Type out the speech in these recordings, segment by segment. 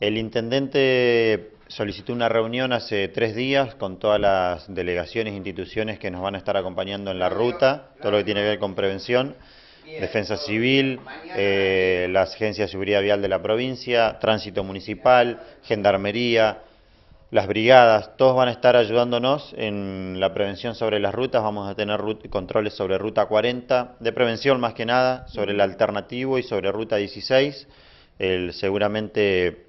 El intendente solicitó una reunión hace tres días con todas las delegaciones e instituciones que nos van a estar acompañando en la ruta, todo lo que tiene que ver con prevención, defensa civil, eh, la Agencia de Seguridad Vial de la provincia, tránsito municipal, gendarmería, las brigadas, todos van a estar ayudándonos en la prevención sobre las rutas, vamos a tener controles sobre ruta 40, de prevención más que nada, sobre el alternativo y sobre ruta 16, el, seguramente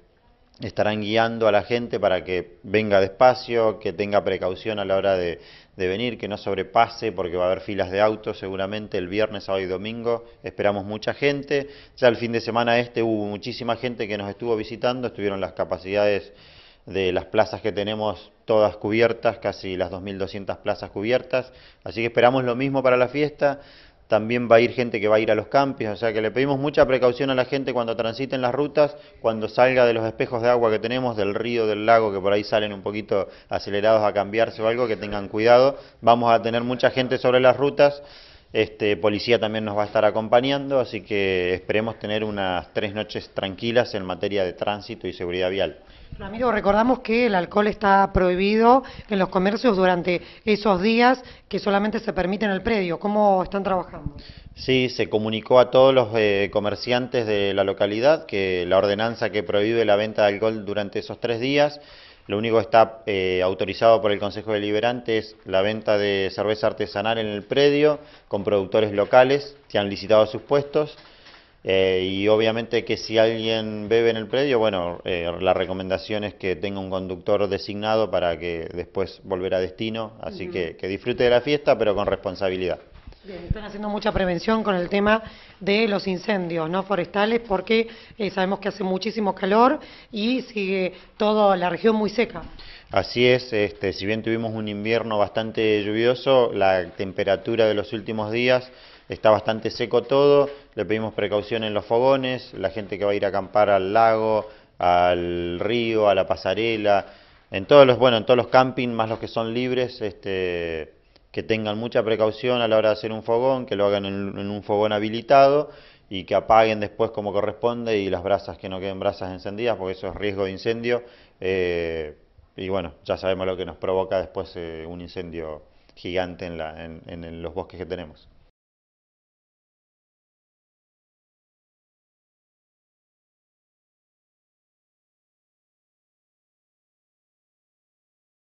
estarán guiando a la gente para que venga despacio, que tenga precaución a la hora de, venir, que no sobrepase porque va a haber filas de autos seguramente el viernes, sábado y domingo, esperamos mucha gente, ya el fin de semana este hubo muchísima gente que nos estuvo visitando, estuvieron las capacidades de las plazas que tenemos todas cubiertas, casi las 2.200 plazas cubiertas, así que esperamos lo mismo para la fiesta, también va a ir gente que va a ir a los campos, o sea que le pedimos mucha precaución a la gente cuando transiten las rutas, cuando salga de los espejos de agua que tenemos, del río, del lago, que por ahí salen un poquito acelerados a cambiarse o algo, que tengan cuidado. Vamos a tener mucha gente sobre las rutas, este, policía también nos va a estar acompañando, así que esperemos tener unas tres noches tranquilas en materia de tránsito y seguridad vial. Ramiro, recordamos que el alcohol está prohibido en los comercios durante esos días que solamente se permite en el predio. ¿Cómo están trabajando? Sí, se comunicó a todos los eh, comerciantes de la localidad que la ordenanza que prohíbe la venta de alcohol durante esos tres días, lo único que está eh, autorizado por el Consejo Deliberante es la venta de cerveza artesanal en el predio con productores locales que han licitado sus puestos. Eh, y obviamente que si alguien bebe en el predio, bueno, eh, la recomendación es que tenga un conductor designado para que después volver a destino, así que, que disfrute de la fiesta, pero con responsabilidad. Bien, están haciendo mucha prevención con el tema de los incendios no forestales porque eh, sabemos que hace muchísimo calor y sigue toda la región muy seca. Así es, este, si bien tuvimos un invierno bastante lluvioso, la temperatura de los últimos días está bastante seco todo, le pedimos precaución en los fogones, la gente que va a ir a acampar al lago, al río, a la pasarela, en todos los, bueno, en todos los campings, más los que son libres, este, que tengan mucha precaución a la hora de hacer un fogón, que lo hagan en, un fogón habilitado y que apaguen después como corresponde y las brasas que no queden brasas encendidas, porque eso es riesgo de incendio. Eh, y bueno, ya sabemos lo que nos provoca después eh, un incendio gigante en, la, en los bosques que tenemos.